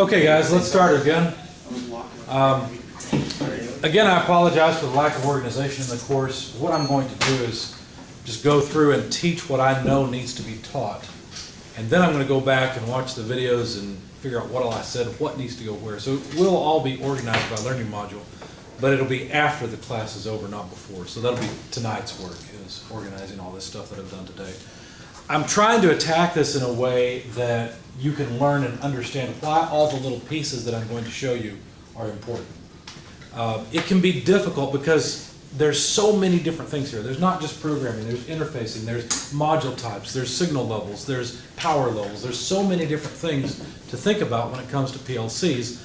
Okay, guys, let's start again. Um, again, I apologize for the lack of organization in the course. What I'm going to do is just go through and teach what I know needs to be taught. And then I'm going to go back and watch the videos and figure out what all I said, what needs to go where. So it will all be organized by learning module, but it'll be after the class is over, not before. So that'll be tonight's work, is organizing all this stuff that I've done today. I'm trying to attack this in a way that you can learn and understand why all the little pieces that I'm going to show you are important. Uh, it can be difficult because there's so many different things here. There's not just programming, there's interfacing, there's module types, there's signal levels, there's power levels. There's so many different things to think about when it comes to PLCs.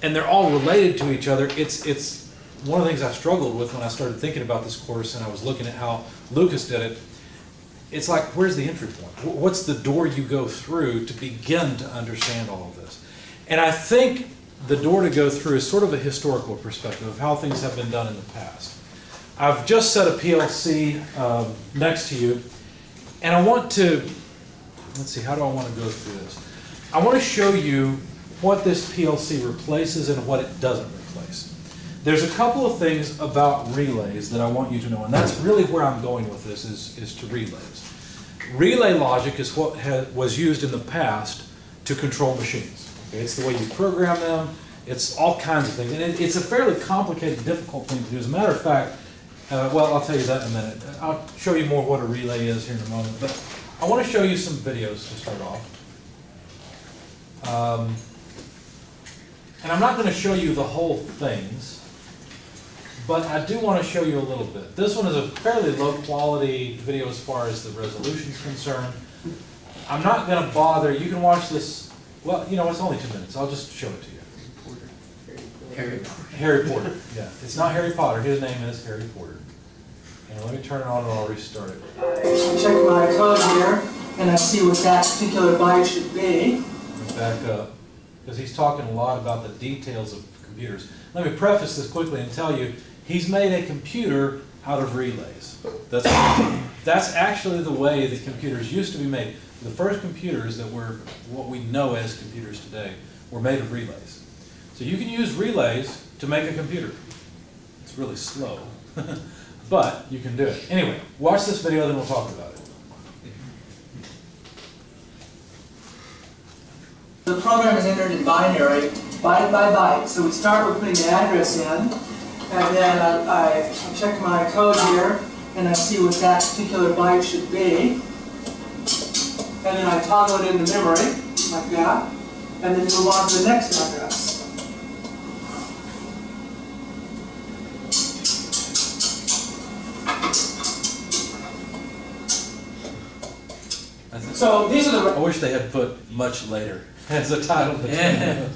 And they're all related to each other. It's, it's one of the things I struggled with when I started thinking about this course and I was looking at how Lucas did it it's like, where's the entry point? What's the door you go through to begin to understand all of this? And I think the door to go through is sort of a historical perspective of how things have been done in the past. I've just set a PLC um, next to you, and I want to, let's see, how do I want to go through this? I want to show you what this PLC replaces and what it doesn't replace. There's a couple of things about relays that I want you to know, and that's really where I'm going with this, is, is to relays. Relay logic is what was used in the past to control machines. Okay? It's the way you program them, it's all kinds of things. And it, it's a fairly complicated, difficult thing to do. As a matter of fact, uh, well, I'll tell you that in a minute. I'll show you more what a relay is here in a moment. But I want to show you some videos to start off. Um, and I'm not going to show you the whole things but I do want to show you a little bit. This one is a fairly low quality video as far as the resolution is concerned. I'm not going to bother, you can watch this, well, you know, it's only two minutes, I'll just show it to you. Harry Potter. Harry Porter, yeah. It's not Harry Potter, his name is Harry Porter. And let me turn it on and I'll restart it. I check my code here, and I see what that particular byte should be. Back up, because he's talking a lot about the details of computers. Let me preface this quickly and tell you, He's made a computer out of relays. That's, that's actually the way the computers used to be made. The first computers that were what we know as computers today were made of relays. So you can use relays to make a computer. It's really slow, but you can do it. Anyway, watch this video, then we'll talk about it. The program is entered in binary, byte by byte. So we start with putting the address in, and then I, I check my code here, and I see what that particular byte should be. And then I toggle it into memory, like that, and then move on to the next address. So these are the I wish they had put much later as a title. Yeah.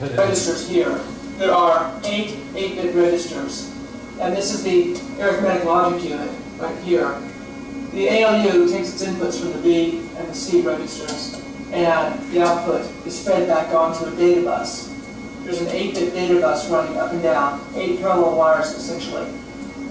registers here there are eight 8-bit registers. And this is the arithmetic logic unit right here. The ALU takes its inputs from the B and the C registers, and the output is fed back onto a data bus. There's an 8-bit data bus running up and down, eight parallel wires essentially.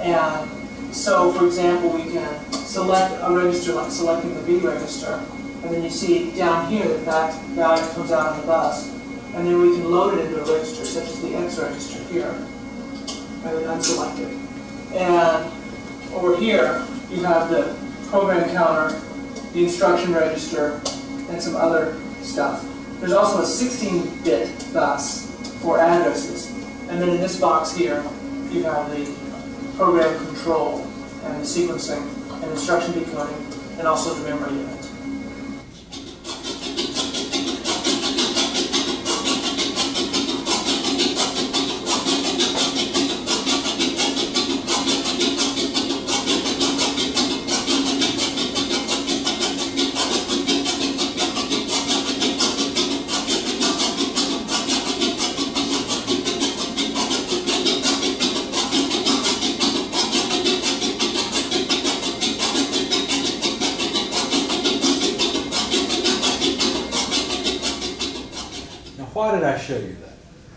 And so, for example, we can select a register like selecting the B register, and then you see down here that that value comes out on the bus and then we can load it into a register, such as the X register here, and then unselect it. And over here, you have the program counter, the instruction register, and some other stuff. There's also a 16-bit bus for addresses. And then in this box here, you have the program control and the sequencing and instruction decoding, and also the memory unit.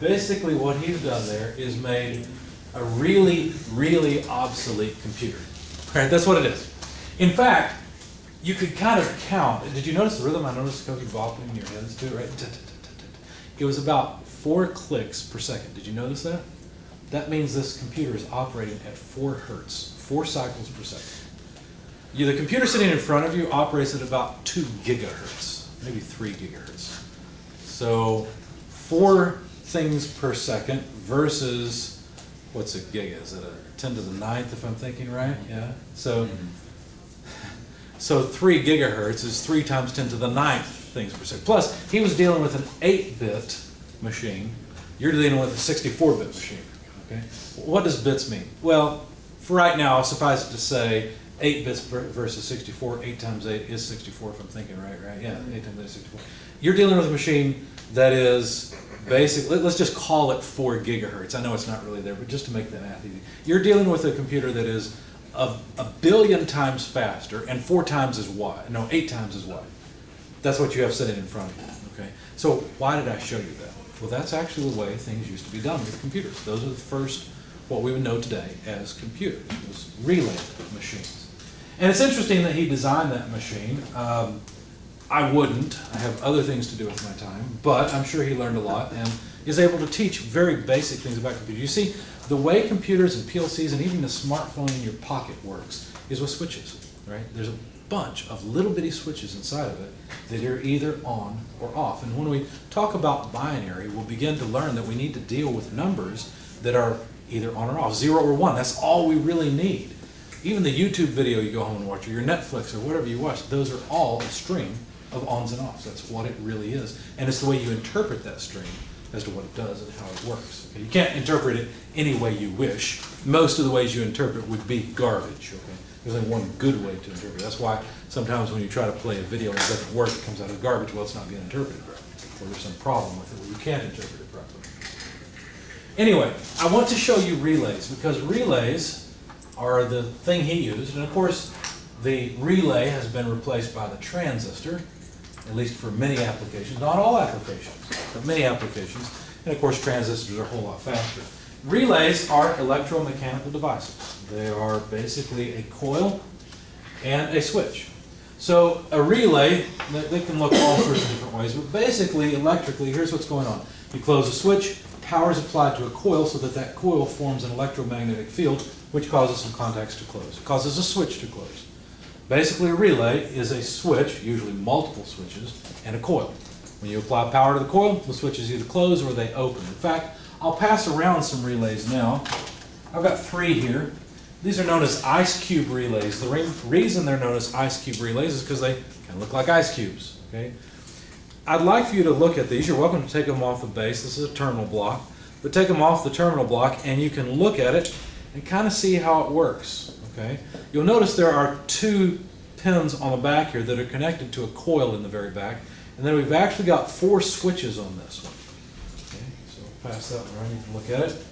Basically what he's done there is made a really, really obsolete computer. Right? That's what it is. In fact, you could kind of count. Did you notice the rhythm? I noticed a couple of bopping your heads too, right? It was about four clicks per second. Did you notice that? That means this computer is operating at four hertz, four cycles per second. You, the computer sitting in front of you operates at about two gigahertz, maybe three gigahertz. So four things per second versus, what's a gig? Is it a 10 to the ninth if I'm thinking right? Mm-hmm. Yeah. So, mm-hmm. so three gigahertz is three times 10 to the ninth things per second. Plus, he was dealing with an 8-bit machine. You're dealing with a 64-bit machine. Okay. What does bits mean? Well, for right now, suffice it to say, 8 bits versus 64, 8 times 8 is 64 if I'm thinking right, right? Yeah, mm-hmm. 8 times 8 is 64. You're dealing with a machine that is basically, let's just call it 4 gigahertz. I know it's not really there, but just to make the math easy. You're dealing with a computer that is a, a billion times faster and 4 times as wide, no, 8 times as wide. That's what you have sitting in front of you, okay? So why did I show you that? Well, that's actually the way things used to be done with computers. Those are the first, what we would know today as computers, was relay machines. And it's interesting that he designed that machine. Um, I wouldn't. I have other things to do with my time, but I'm sure he learned a lot and is able to teach very basic things about computers. You see, the way computers and PLCs and even the smartphone in your pocket works is with switches, right? There's a bunch of little bitty switches inside of it that are either on or off. And when we talk about binary, we'll begin to learn that we need to deal with numbers that are either on or off, zero or one. That's all we really need. Even the YouTube video you go home and watch, or your Netflix, or whatever you watch, those are all a string of ons and offs. That's what it really is. And it's the way you interpret that string as to what it does and how it works. Okay? You can't interpret it any way you wish. Most of the ways you interpret would be garbage. Okay? There's only one good way to interpret. That's why sometimes when you try to play a video and it doesn't work, it comes out as garbage. Well, it's not being interpreted right. Or there's some problem with it where you can't interpret it properly. Anyway, I want to show you relays because relays are the thing he used. And of course, the relay has been replaced by the transistor, at least for many applications. Not all applications, but many applications. And of course, transistors are a whole lot faster. Relays are electromechanical devices. They are basically a coil and a switch. So a relay, they can look all sorts of different ways, but basically, electrically, here's what's going on. You close a switch, power is applied to a coil so that that coil forms an electromagnetic field, which causes some contacts to close. Causes a switch to close. Basically, a relay is a switch, usually multiple switches, and a coil. When you apply power to the coil, the switches either close or they open. In fact, I'll pass around some relays now. I've got three here. These are known as ice cube relays. The re reason they're known as ice cube relays is because they kind of look like ice cubes. Okay. I'd like for you to look at these. You're welcome to take them off the base. This is a terminal block. But take them off the terminal block and you can look at it and kind of see how it works. Okay. You'll notice there are two pins on the back here that are connected to a coil in the very back. And then we've actually got four switches on this one. Okay, so pass that one around, you can look at it.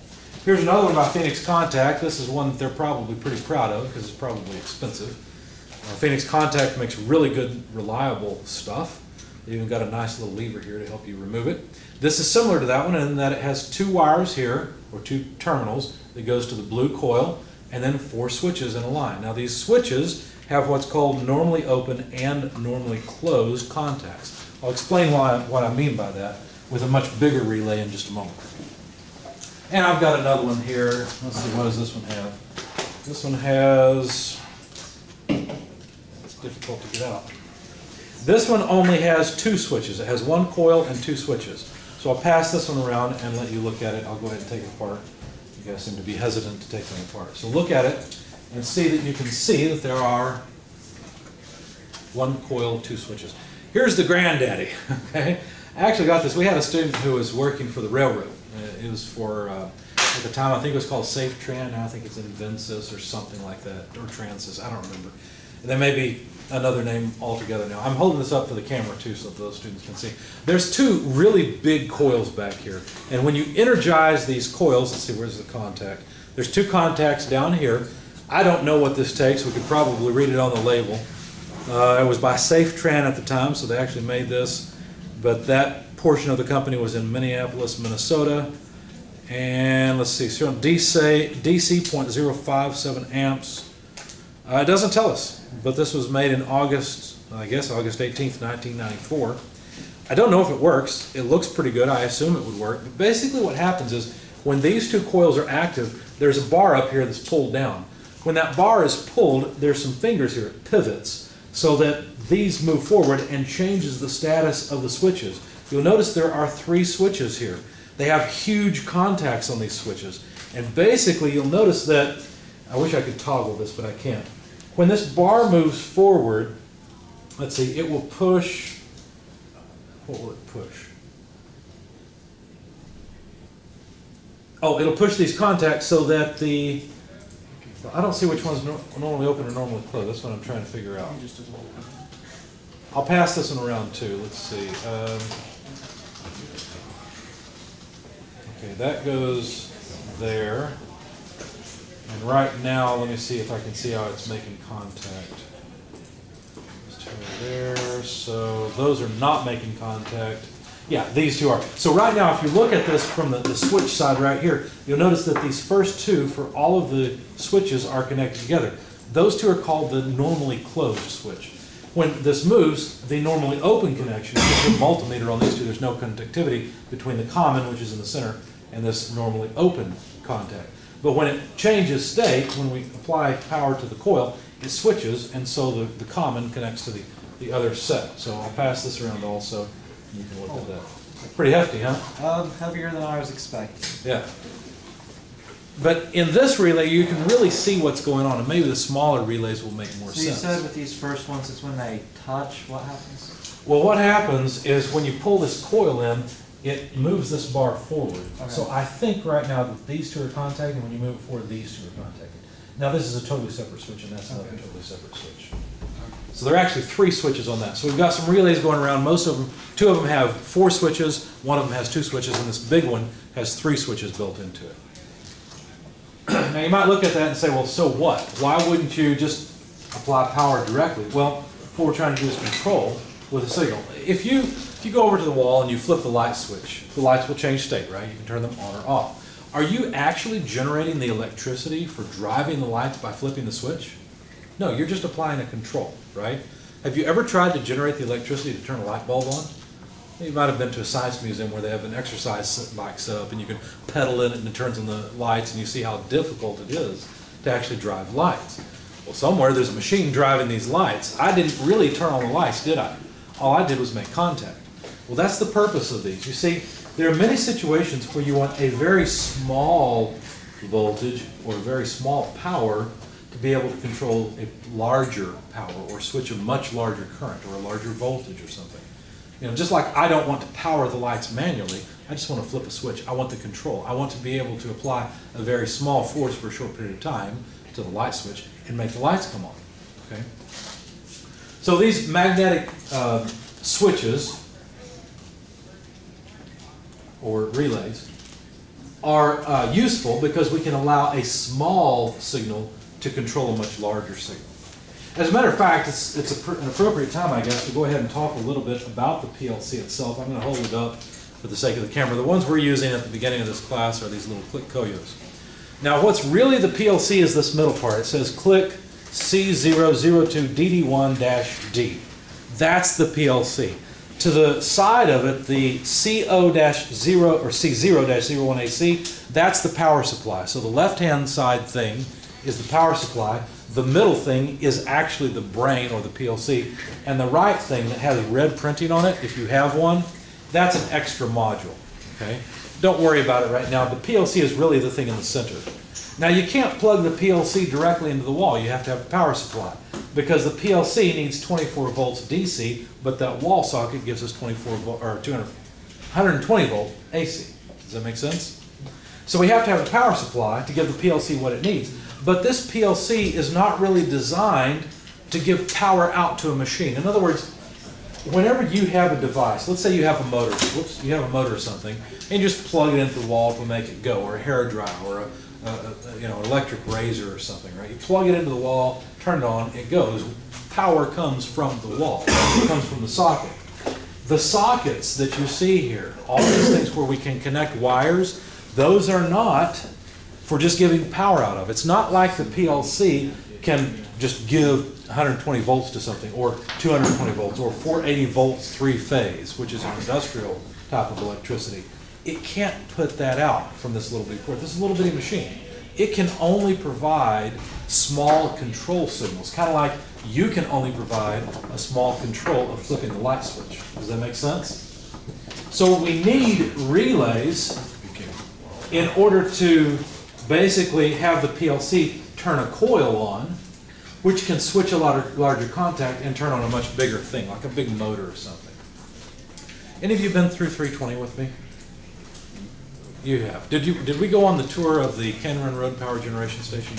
Here's another one by Phoenix Contact. This is one that they're probably pretty proud of because it's probably expensive. Uh, Phoenix Contact makes really good, reliable stuff. Even got a nice little lever here to help you remove it. This is similar to that one in that it has two wires here, or two terminals, that goes to the blue coil, and then four switches in a line. Now these switches have what's called normally open and normally closed contacts. I'll explain why, what I mean by that with a much bigger relay in just a moment. And I've got another one here. Let's see, what does this one have? This one has, it's difficult to get out. This one only has two switches. It has one coil and two switches. So I'll pass this one around and let you look at it. I'll go ahead and take it apart. You guys seem to be hesitant to take them apart. So look at it and see that you can see that there are one coil, two switches. Here's the granddaddy, okay? I actually got this. We had a student who was working for the railroad uh, it was for, uh, at the time, I think it was called Safe Tran. Now I think it's Invensys or something like that, or Transys. I don't remember. And there may be another name altogether now. I'm holding this up for the camera too so those students can see. There's two really big coils back here. And when you energize these coils, let's see, where's the contact? There's two contacts down here. I don't know what this takes. We could probably read it on the label. Uh, it was by Safetran at the time, so they actually made this. But that portion of the company was in Minneapolis, Minnesota. And let's see, DC, DC 0.057 amps. Uh, it doesn't tell us, but this was made in August, I guess August 18th, 1994. I don't know if it works. It looks pretty good. I assume it would work. But basically, what happens is when these two coils are active, there's a bar up here that's pulled down. When that bar is pulled, there's some fingers here, it pivots, so that these move forward and changes the status of the switches. You'll notice there are three switches here. They have huge contacts on these switches. And basically, you'll notice that, I wish I could toggle this, but I can't. When this bar moves forward, let's see, it will push, what will it push? Oh, it'll push these contacts so that the, well, I don't see which one's nor- normally open or normally closed. That's what I'm trying to figure out. I'll pass this one around too. Let's see. Um, okay, that goes there. And right now, let me see if I can see how it's making contact. There, so those are not making contact. Yeah, these two are. So right now, if you look at this from the, the switch side right here, you'll notice that these first two for all of the switches are connected together. Those two are called the normally closed switch. When this moves, the normally open connection, if you put multimeter on these two, there's no conductivity between the common, which is in the center, and this normally open contact. But when it changes state, when we apply power to the coil, it switches, and so the, the common connects to the, the other set. So I'll pass this around also. You can look at that. Pretty hefty, huh? Um, heavier than I was expecting. Yeah. But in this relay, you can really see what's going on, and maybe the smaller relays will make more So you sense. said with these first ones, it's when they touch, what happens? Well, what happens is when you pull this coil in, it moves this bar forward. Okay. So I think right now that these two are contacting, when you move it forward, these two are contacting. Now, this is a totally separate switch, and that's another Okay. totally separate switch. So there are actually three switches on that. So we've got some relays going around. Most of them, two of them have four switches, one of them has two switches, and this big one has three switches built into it. Now, you might look at that and say, well, so what? Why wouldn't you just apply power directly? Well, what we're trying to do is control with a signal. If you, if you go over to the wall and you flip the light switch, the lights will change state, right? You can turn them on or off. Are you actually generating the electricity for driving the lights by flipping the switch? No, you're just applying a control, right? Have you ever tried to generate the electricity to turn a light bulb on? You might have been to a science museum where they have an exercise bike set up and you can pedal in it and it turns on the lights and you see how difficult it is to actually drive lights. Well, somewhere there's a machine driving these lights. I didn't really turn on the lights, did I? All I did was make contact. Well, that's the purpose of these. You see, there are many situations where you want a very small voltage or a very small power to be able to control a larger power or switch a much larger current or a larger voltage or something. You know, just like I don't want to power the lights manually, I just want to flip a switch. I want the control. I want to be able to apply a very small force for a short period of time to the light switch and make the lights come on. Okay? So these magnetic uh, switches or relays are uh, useful because we can allow a small signal to control a much larger signal. As a matter of fact, it's, it's an appropriate time, I guess, to go ahead and talk a little bit about the PLC itself. I'm going to hold it up for the sake of the camera. The ones we're using at the beginning of this class are these little click koyos. Now, what's really the PLC is this middle part. It says click C002DD1-D. That's the PLC. To the side of it, the CO-0 or C0-01AC, that's the power supply. So the left-hand side thing is the power supply. The middle thing is actually the brain or the PLC. And the right thing that has red printing on it, if you have one, that's an extra module. Okay? Don't worry about it right now. The PLC is really the thing in the center. Now you can't plug the PLC directly into the wall. You have to have a power supply because the PLC needs 24 volts DC, but that wall socket gives us 24 volt or 200, 120 volt AC. Does that make sense? So we have to have a power supply to give the PLC what it needs. But this PLC is not really designed to give power out to a machine. In other words, whenever you have a device, let's say you have a motor, whoops, you have a motor or something, and you just plug it into the wall to make it go, or a hair dryer, or a, you know, an electric razor or something, right? You plug it into the wall, turn it on, it goes. Power comes from the wall, it comes from the socket. The sockets that you see here, all these things where we can connect wires, those are not for just giving power out of. It's not like the PLC can just give 120 volts to something, or 220 volts, or 480 volts three phase, which is an industrial type of electricity. It can't put that out from this little bitty port. This is a little bitty machine. It can only provide small control signals, kind of like you can only provide a small control of flipping the light switch. Does that make sense? So we need relays in order to basically have the PLC turn a coil on, which can switch a larger, larger contact and turn on a much bigger thing, like a big motor or something. Any of you been through 320 with me? You have. Did you? Did we go on the tour of the Canyon Road Power Generation Station?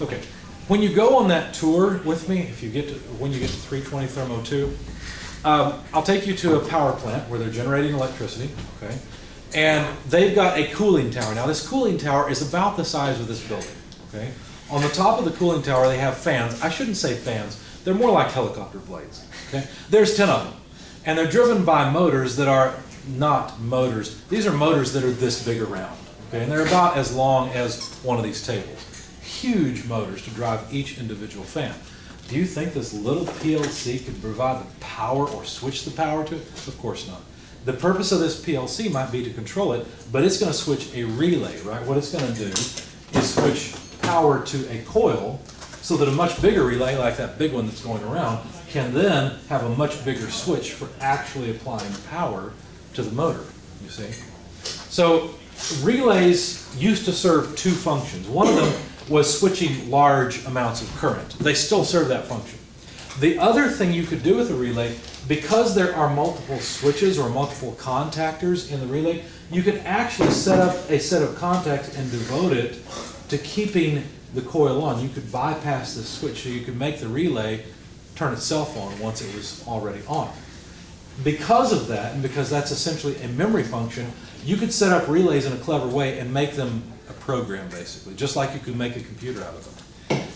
Okay. When you go on that tour with me, if you get to when you get to 320 Thermo 2, um, I'll take you to a power plant where they're generating electricity. Okay. And they've got a cooling tower. Now, this cooling tower is about the size of this building. Okay. On the top of the cooling tower, they have fans. I shouldn't say fans. They're more like helicopter blades. Okay. There's 10 of them, and they're driven by motors that are not motors. These are motors that are this big around. Okay. And they're about as long as one of these tables. Huge motors to drive each individual fan. Do you think this little PLC could provide the power or switch the power to it? Of course not. The purpose of this PLC might be to control it, but it's going to switch a relay, right? What it's going to do is switch power to a coil so that a much bigger relay, like that big one that's going around, can then have a much bigger switch for actually applying power to the motor, you see? So relays used to serve two functions. One of them was switching large amounts of current. They still serve that function. The other thing you could do with a relay, because there are multiple switches or multiple contactors in the relay, you could actually set up a set of contacts and devote it to keeping the coil on. You could bypass the switch, so you could make the relay turn itself on once it was already on. Because of that, and because that's essentially a memory function, you could set up relays in a clever way and make them a program, basically, just like you could make a computer out of them.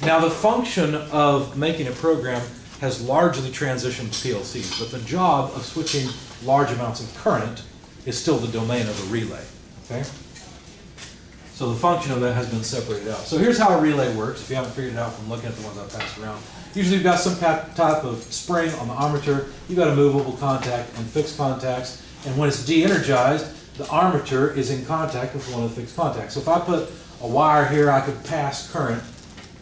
Now, the function of making a program has largely transitioned to PLCs, but the job of switching large amounts of current is still the domain of a relay. Okay? So the function of that has been separated out. So here's how a relay works, if you haven't figured it out from looking at the ones I passed around. Usually you've got some type of spring on the armature, you've got a movable contact and fixed contacts, and when it's de-energized, the armature is in contact with one of the fixed contacts. So if I put a wire here, I could pass current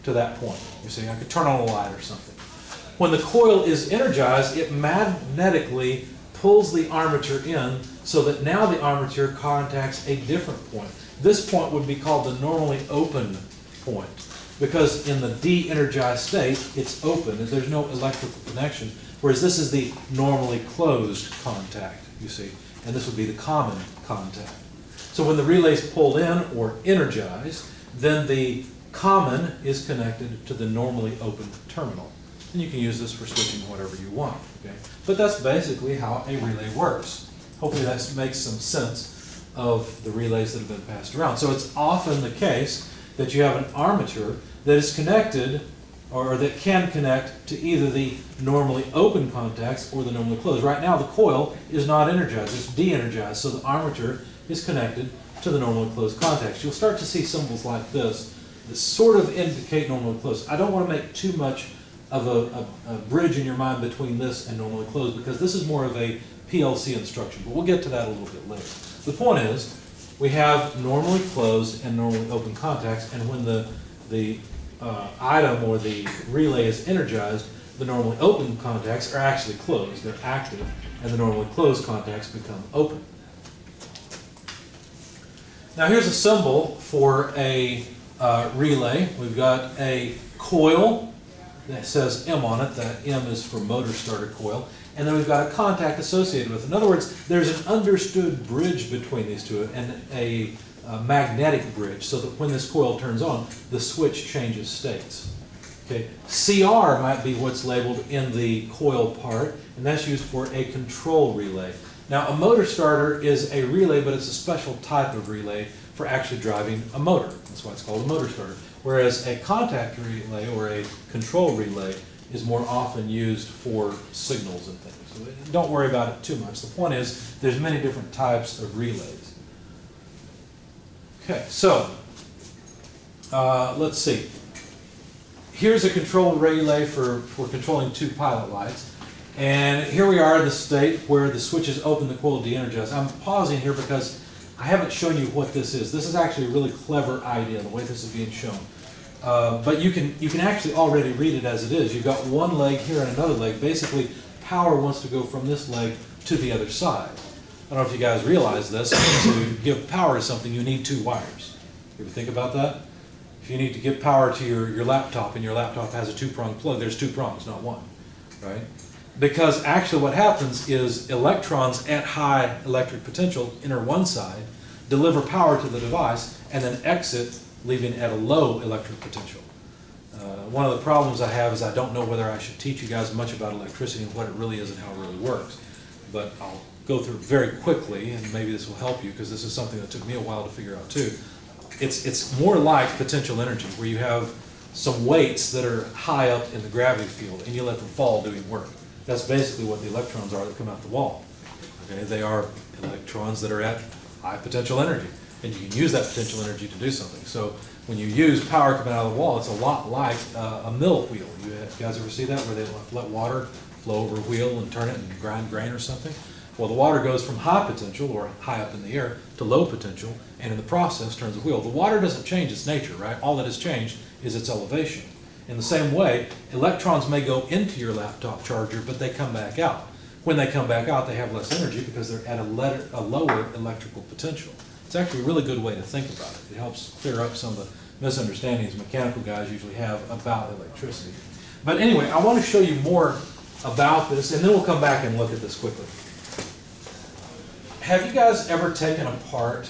to that point. You see, I could turn on a light or something. When the coil is energized, it magnetically pulls the armature in so that now the armature contacts a different point. This point would be called the normally open point because in the de-energized state, it's open and there's no electrical connection, whereas this is the normally closed contact, you see, and this would be the common contact. So when the relay is pulled in or energized, then the common is connected to the normally open terminal. And you can use this for switching whatever you want. Okay? But that's basically how a relay works. Hopefully that makes some sense of the relays that have been passed around. So it's often the case that you have an armature that is connected or that can connect to either the normally open contacts or the normally closed. Right now the coil is not energized, it's de-energized, so the armature is connected to the normally closed contacts. You'll start to see symbols like this that sort of indicate normally closed. I don't want to make too much of a, a, a bridge in your mind between this and normally closed because this is more of a PLC instruction, but we'll get to that a little bit later. The point is, we have normally closed and normally open contacts, and when the, the uh, item or the relay is energized, the normally open contacts are actually closed. They're active, and the normally closed contacts become open. Now here's a symbol for a uh, relay. We've got a coil that says M on it. That M is for motor starter coil and then we've got a contact associated with it. In other words, there's an understood bridge between these two and a, a magnetic bridge so that when this coil turns on, the switch changes states. Okay. CR might be what's labeled in the coil part, and that's used for a control relay. Now, a motor starter is a relay, but it's a special type of relay for actually driving a motor. That's why it's called a motor starter. Whereas a contact relay or a control relay is more often used for signals and things. So don't worry about it too much. The point is there's many different types of relays. Okay, so Uh, let's see. Here's a control relay for, for controlling two pilot lights. And here we are in the state where the switch is open, the coil de-energized. I'm pausing here because I haven't shown you what this is. This is actually a really clever idea, the way this is being shown. Uh, but you can, you can actually already read it as it is. You've got one leg here and another leg. Basically, power wants to go from this leg to the other side. I don't know if you guys realize this. to give power to something, you need two wires. You ever think about that? If you need to give power to your, your laptop and your laptop has a two-prong plug, there's two prongs, not one, right? Because actually what happens is electrons at high electric potential enter one side, deliver power to the device, and then exit, leaving at a low electric potential. Uh, one of the problems I have is I don't know whether I should teach you guys much about electricity and what it really is and how it really works. But I'll go through very quickly, and maybe this will help you, because this is something that took me a while to figure out too it's, it's more like potential energy, where you have some weights that are high up in the gravity field, and you let them fall doing work. That's basically what the electrons are that come out the wall. Okay, they are electrons that are at high potential energy, and you can use that potential energy to do something. So when you use power coming out of the wall, it's a lot like uh, a mill wheel. You guys ever see that, where they let water flow over a wheel and turn it and grind grain or something? Well, the water goes from high potential, or high up in the air, to low potential, and in the process turns the wheel. The water doesn't change its nature, right? All that has changed is its elevation. In the same way, electrons may go into your laptop charger, but they come back out. When they come back out, they have less energy because they're at a, letter, a lower electrical potential. It's actually a really good way to think about it. It helps clear up some of the misunderstandings mechanical guys usually have about electricity. But anyway, I want to show you more about this, and then we'll come back and look at this quickly. Have you guys ever taken apart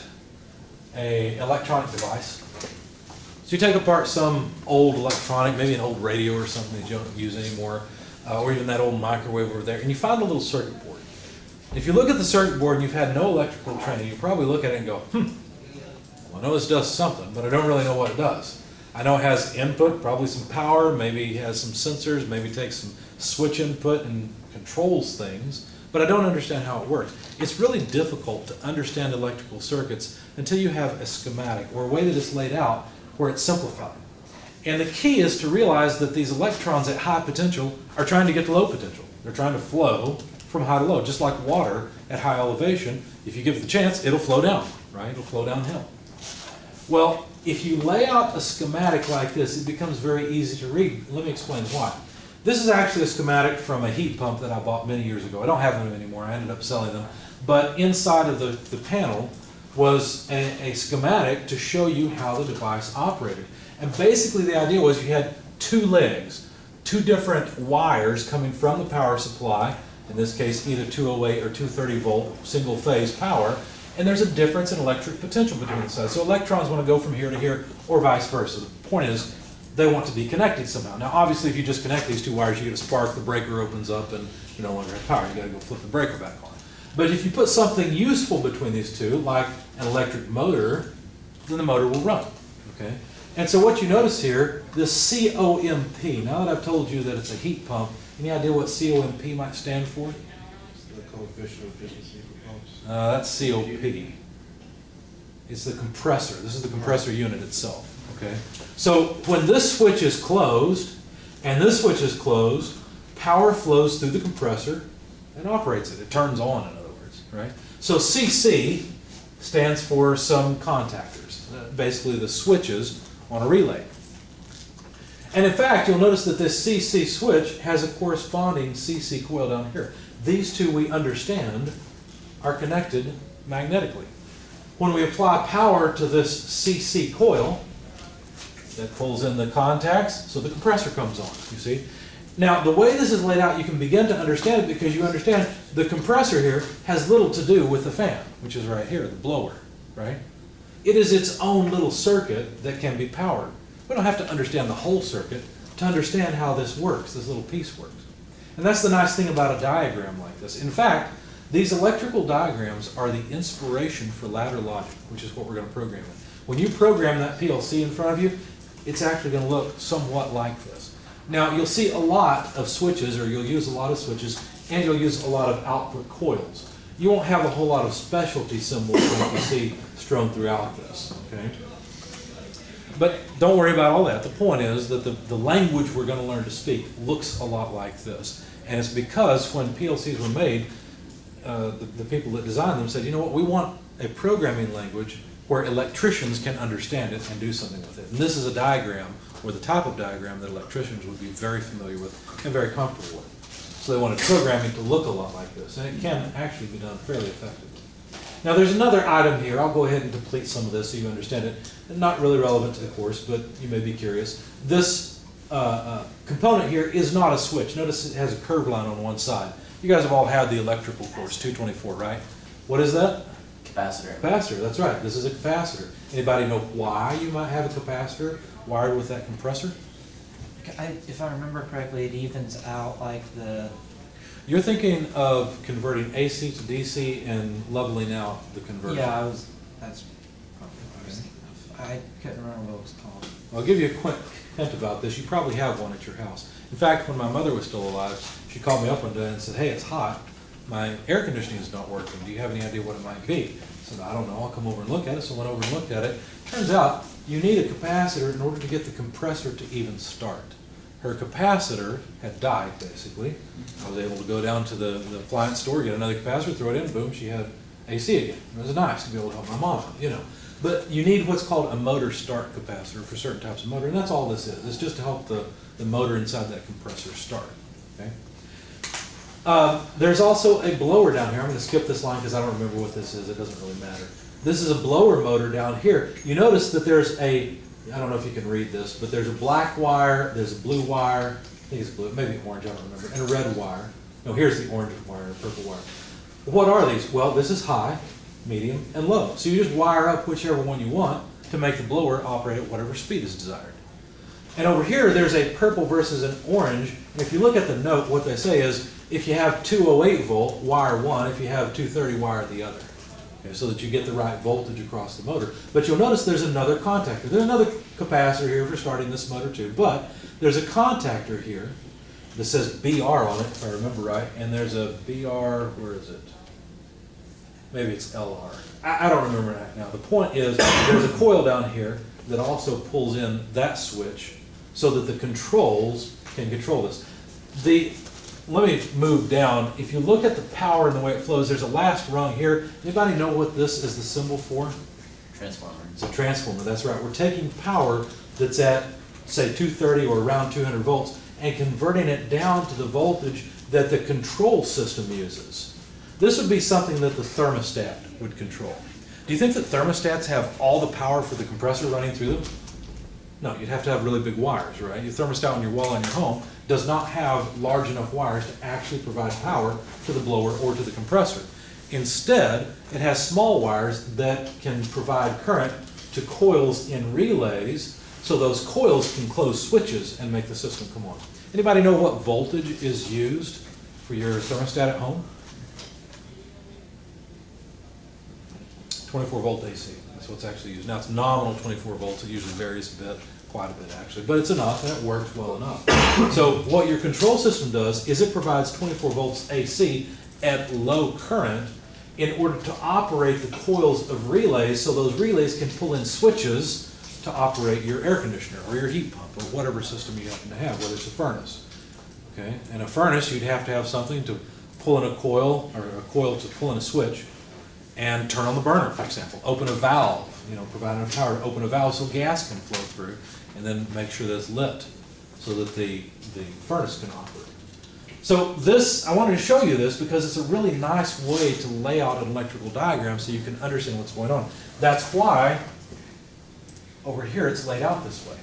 a electronic device? So you take apart some old electronic, maybe an old radio or something that you don't use anymore, uh, or even that old microwave over there, and you find a little circuit board. If you look at the circuit board and you've had no electrical training, you probably look at it and go, hmm, well, I know this does something, but I don't really know what it does. I know it has input, probably some power, maybe has some sensors, maybe takes some switch input and controls things, but I don't understand how it works. It's really difficult to understand electrical circuits until you have a schematic or a way that it's laid out where it's simplified. And the key is to realize that these electrons at high potential are trying to get to low potential. They're trying to flow from high to low, just like water at high elevation. If you give it the chance, it'll flow down, right? It'll flow downhill. Well, if you lay out a schematic like this, it becomes very easy to read. Let me explain why. This is actually a schematic from a heat pump that I bought many years ago. I don't have them anymore. I ended up selling them. But inside of the, the panel was a, a schematic to show you how the device operated. And basically the idea was you had two legs, two different wires coming from the power supply, in this case either 208 or 230 volt single phase power, and there's a difference in electric potential between the sides. So electrons want to go from here to here or vice versa. The point is they want to be connected somehow. Now, obviously, if you just connect these two wires, you get a spark, the breaker opens up, and you no longer have power. You got to go flip the breaker back on. But if you put something useful between these two, like an electric motor, then the motor will run. Okay. And so what you notice here, this COMP. Now that I've told you that it's a heat pump, any idea what COMP might stand for? The coefficient of efficiency for pumps. Uh, that's COP. It's the compressor. This is the compressor unit itself. Okay. So when this switch is closed and this switch is closed, power flows through the compressor and operates it. It turns on, in other words, right? So CC stands for some contactors, uh, basically the switches on a relay. And in fact, you'll notice that this CC switch has a corresponding CC coil down here. These two we understand are connected magnetically. When we apply power to this CC coil, that pulls in the contacts, so the compressor comes on, you see. Now, the way this is laid out, you can begin to understand it because you understand the compressor here has little to do with the fan, which is right here, the blower, right? It is its own little circuit that can be powered. We don't have to understand the whole circuit to understand how this works, this little piece works. And that's the nice thing about a diagram like this. In fact, these electrical diagrams are the inspiration for ladder logic, which is what we're going to program. When you program that PLC in front of you, it's actually going to look somewhat like this. Now, you'll see a lot of switches, or you'll use a lot of switches, and you'll use a lot of output coils. You won't have a whole lot of specialty symbols like you see strewn throughout this, okay? But don't worry about all that. The point is that the, the language we're going to learn to speak looks a lot like this. And it's because when PLCs were made, uh, the, the people that designed them said, you know what, we want a programming language where electricians can understand it and do something with it. And this is a diagram, or the type of diagram that electricians would be very familiar with and very comfortable with. So they wanted programming to look a lot like this, and it can actually be done fairly effectively. Now, there's another item here. I'll go ahead and complete some of this so you understand it. Not really relevant to the course, but you may be curious. This uh, uh, component here is not a switch. Notice it has a curved line on one side. You guys have all had the electrical course, 224, right? What is that? Capacitor. Capacitor, that's right. This is a capacitor. Anybody know why you might have a capacitor wired with that compressor? I, if I remember correctly, it evens out like the, You're thinking of converting AC to DC and leveling out the converter. yeah, I was, that's probably what I was thinking of. I couldn't remember what it was called. I'll give you a quick hint about this. You probably have one at your house. In fact, when my mother was still alive, she called me up one day and said, hey, it's hot. My air conditioning is not working. Do you have any idea what it might be? I said, I don't know. I'll come over and look at it. So I went over and looked at it. Turns out you need a capacitor in order to get the compressor to even start. Her capacitor had died, basically. I was able to go down to the, the appliance store, get another capacitor, throw it in, boom, she had AC again. It was nice to be able to help my mom, you know. But you need what's called a motor start capacitor for certain types of motor, and that's all this is. It's just to help the, the motor inside that compressor start, okay? Uh, there's also a blower down here. I'm going to skip this line because I don't remember what this is. It doesn't really matter. This is a blower motor down here. You notice that there's a, I don't know if you can read this, but there's a black wire, there's a blue wire, I think it's blue, maybe orange, I don't remember, and a red wire. No, here's the orange wire and purple wire. What are these? Well, this is high, medium, and low. So you just wire up whichever one you want to make the blower operate at whatever speed is desired. And over here, there's a purple versus an orange. And if you look at the note, what they say is, if you have 208 volt, wire one. If you have 230, wire the other. Okay, so that you get the right voltage across the motor. But you'll notice there's another contactor. There's another capacitor here for starting this motor too. But there's a contactor here that says BR on it, if I remember right. And there's a BR, where is it? Maybe it's LR. I, I don't remember that now. The point is, there's a coil down here that also pulls in that switch so that the controls can control this. The, let me move down. If you look at the power and the way it flows, there's a last rung here. Anybody know what this is the symbol for? Transformer. It's a transformer, that's right. We're taking power that's at, say, 230 or around 200 volts and converting it down to the voltage that the control system uses. This would be something that the thermostat would control. Do you think that thermostats have all the power for the compressor running through them? No, you'd have to have really big wires, right? Your thermostat on your wall in your home does not have large enough wires to actually provide power to the blower or to the compressor. Instead, it has small wires that can provide current to coils in relays, so those coils can close switches and make the system come on. Anybody know what voltage is used for your thermostat at home? 24 volt AC, that's what's actually used. Now, it's nominal 24 volts, it usually varies a bit, quite a bit actually, but it's enough and it works well enough. So what your control system does is it provides 24 volts AC at low current in order to operate the coils of relays, so those relays can pull in switches to operate your air conditioner or your heat pump or whatever system you happen to have, whether it's a furnace. Okay, in a furnace, you'd have to have something to pull in a coil or a coil to pull in a switch and turn on the burner, for example. Open a valve, you know, provide enough power to open a valve so gas can flow through, and then make sure that's lit so that the, the furnace can operate. So this, I wanted to show you this because it's a really nice way to lay out an electrical diagram so you can understand what's going on. That's why over here it's laid out this way.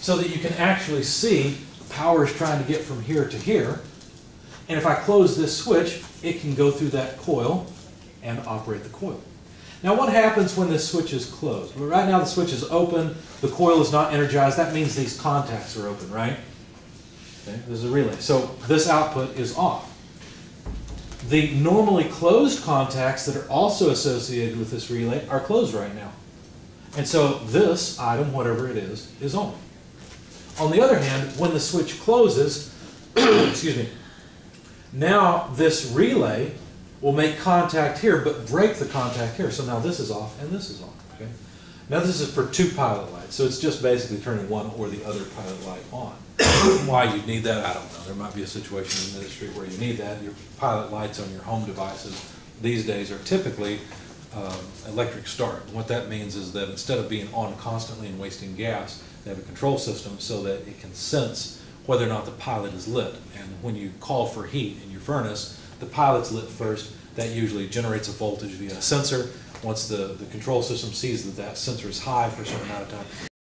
So that you can actually see power is trying to get from here to here. And if I close this switch, it can go through that coil and operate the coil. Now what happens when this switch is closed? Well, right now the switch is open, the coil is not energized, that means these contacts are open, right? Okay, this is a relay. So this output is off. The normally closed contacts that are also associated with this relay are closed right now. And so this item, whatever it is, is on. On the other hand, when the switch closes, excuse me, now this relay will make contact here, but break the contact here. So now this is off and this is on. Okay? Now, this is for two pilot lights, so it's just basically turning one or the other pilot light on. Why you'd need that, I don't know. There might be a situation in the industry where you need that. Your pilot lights on your home devices these days are typically um, electric start. What that means is that instead of being on constantly and wasting gas, they have a control system so that it can sense whether or not the pilot is lit. And when you call for heat in your furnace, the pilot's lit first. That usually generates a voltage via a sensor. Once the, the control system sees that that sensor is high for a certain amount of time,